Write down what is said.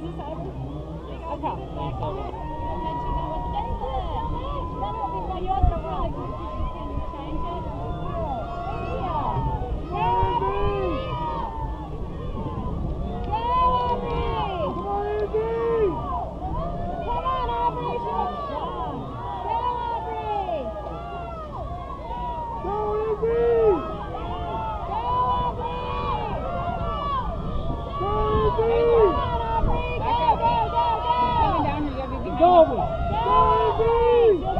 Is this over? I got it.